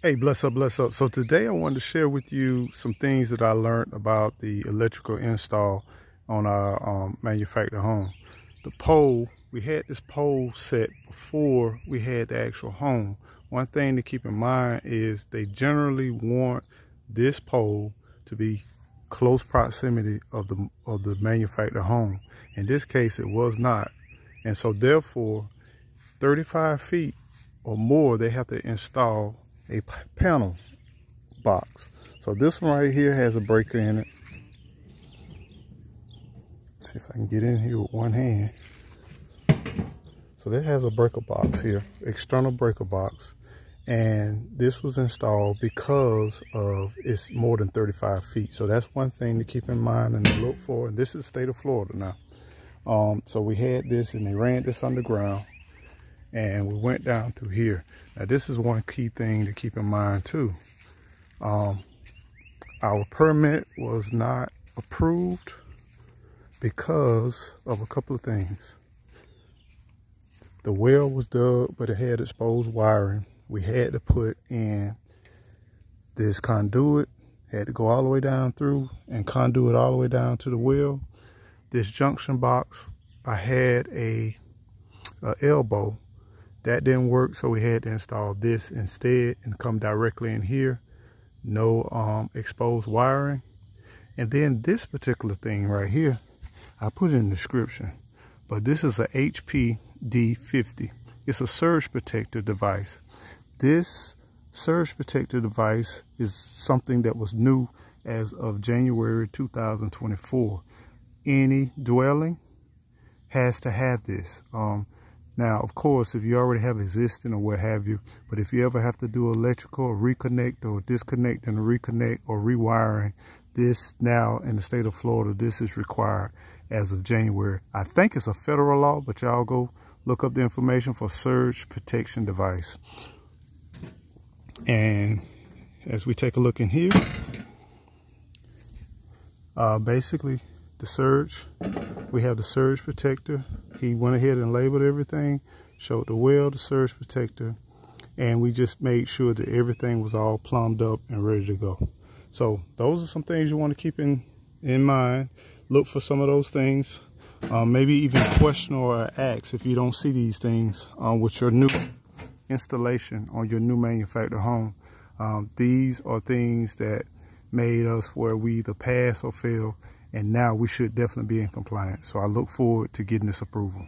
Hey, bless up, bless up. So today I wanted to share with you some things that I learned about the electrical install on our um, manufactured home. The pole, we had this pole set before we had the actual home. One thing to keep in mind is they generally want this pole to be close proximity of the of the manufactured home. In this case, it was not. And so therefore, 35 feet or more, they have to install a panel box. So this one right here has a breaker in it. Let's see if I can get in here with one hand. So this has a breaker box here, external breaker box. And this was installed because of it's more than 35 feet. So that's one thing to keep in mind and to look for. And this is the state of Florida now. Um, so we had this and they ran this underground and we went down through here. Now this is one key thing to keep in mind too. Um, our permit was not approved because of a couple of things. The well was dug, but it had exposed wiring. We had to put in this conduit, had to go all the way down through and conduit all the way down to the well. This junction box, I had a, a elbow that didn't work, so we had to install this instead and come directly in here. No um, exposed wiring. And then this particular thing right here, I put in the description, but this is a HP D50. It's a surge protector device. This surge protector device is something that was new as of January 2024. Any dwelling has to have this. Um, now, of course, if you already have existing or what have you, but if you ever have to do electrical or reconnect or disconnect and reconnect or rewiring, this now in the state of Florida, this is required as of January. I think it's a federal law, but y'all go look up the information for surge protection device. And as we take a look in here, uh, basically the surge, we have the surge protector he went ahead and labeled everything, showed the well, the surge protector, and we just made sure that everything was all plumbed up and ready to go. So those are some things you want to keep in, in mind. Look for some of those things. Um, maybe even question or ask if you don't see these things um, with your new installation on your new manufactured home. Um, these are things that made us where we either pass or fail and now we should definitely be in compliance. So I look forward to getting this approval.